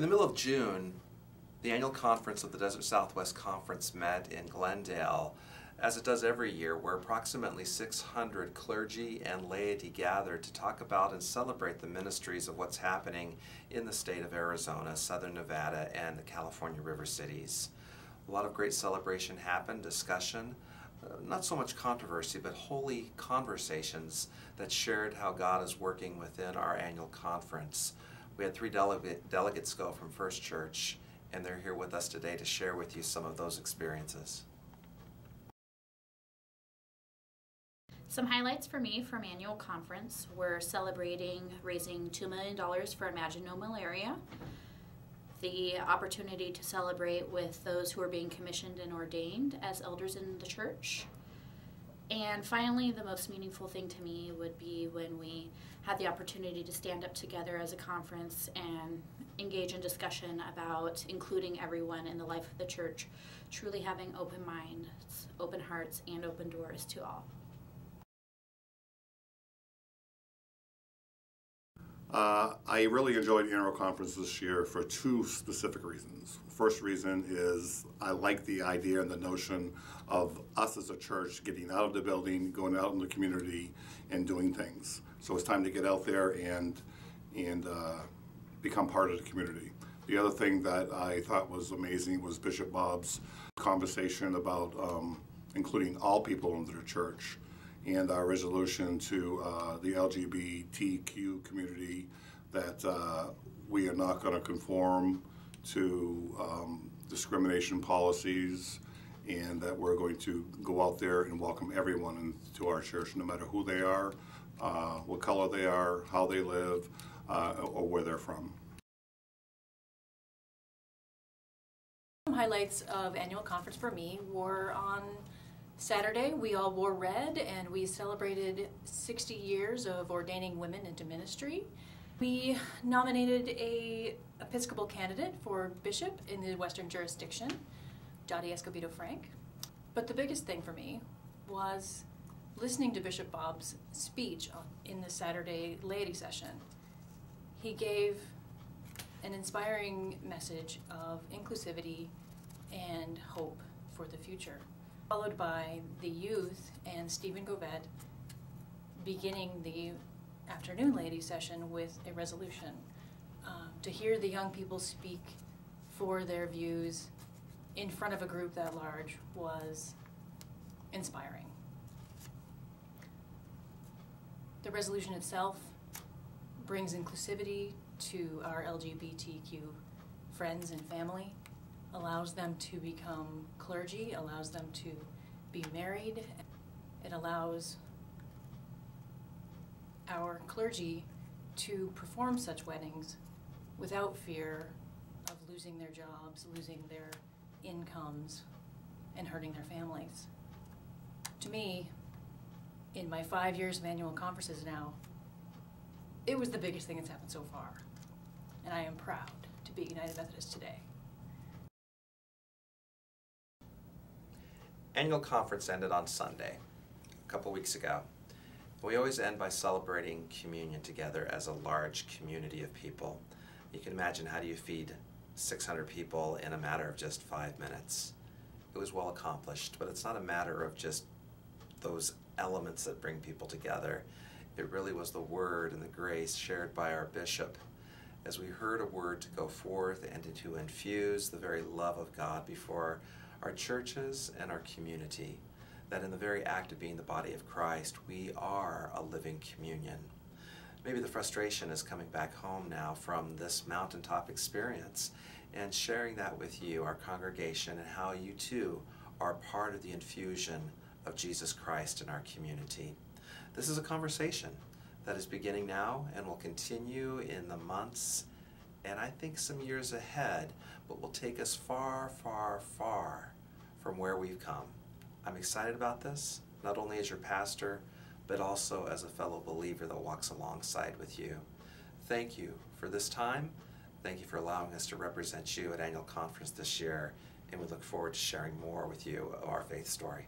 In the middle of June, the annual conference of the Desert Southwest Conference met in Glendale, as it does every year, where approximately 600 clergy and laity gathered to talk about and celebrate the ministries of what's happening in the state of Arizona, southern Nevada, and the California river cities. A lot of great celebration happened, discussion, uh, not so much controversy, but holy conversations that shared how God is working within our annual conference. We had three delegate, delegates go from First Church, and they're here with us today to share with you some of those experiences. Some highlights for me from annual conference were celebrating raising $2 million for Imagine No Malaria, the opportunity to celebrate with those who are being commissioned and ordained as elders in the church, and finally, the most meaningful thing to me would be when we had the opportunity to stand up together as a conference and engage in discussion about including everyone in the life of the church, truly having open minds, open hearts, and open doors to all. Uh, I really enjoyed Annual Conference this year for two specific reasons. First reason is I like the idea and the notion of us as a church getting out of the building, going out in the community, and doing things. So it's time to get out there and and uh, become part of the community. The other thing that I thought was amazing was Bishop Bob's conversation about um, including all people in the church and our resolution to uh, the LGBTQ community that uh, we are not going to conform to um, discrimination policies and that we're going to go out there and welcome everyone into our church, no matter who they are, uh, what color they are, how they live, uh, or where they're from. Some highlights of annual conference for me were on Saturday, we all wore red and we celebrated 60 years of ordaining women into ministry. We nominated a Episcopal candidate for bishop in the Western jurisdiction, Dottie Escobedo Frank. But the biggest thing for me was listening to Bishop Bob's speech in the Saturday laity session. He gave an inspiring message of inclusivity and hope for the future followed by the youth and Stephen Govet beginning the afternoon laity session with a resolution. Um, to hear the young people speak for their views in front of a group that large was inspiring. The resolution itself brings inclusivity to our LGBTQ friends and family allows them to become clergy, allows them to be married. It allows our clergy to perform such weddings without fear of losing their jobs, losing their incomes, and hurting their families. To me, in my five years of annual conferences now, it was the biggest thing that's happened so far. And I am proud to be United Methodist today. Annual conference ended on Sunday, a couple weeks ago. We always end by celebrating communion together as a large community of people. You can imagine how do you feed 600 people in a matter of just five minutes. It was well accomplished, but it's not a matter of just those elements that bring people together. It really was the word and the grace shared by our bishop as we heard a word to go forth and to infuse the very love of God before our churches and our community, that in the very act of being the body of Christ, we are a living communion. Maybe the frustration is coming back home now from this mountaintop experience and sharing that with you, our congregation, and how you too are part of the infusion of Jesus Christ in our community. This is a conversation that is beginning now and will continue in the months and I think some years ahead, but will take us far, far, far from where we've come. I'm excited about this, not only as your pastor, but also as a fellow believer that walks alongside with you. Thank you for this time. Thank you for allowing us to represent you at annual conference this year, and we look forward to sharing more with you of our faith story.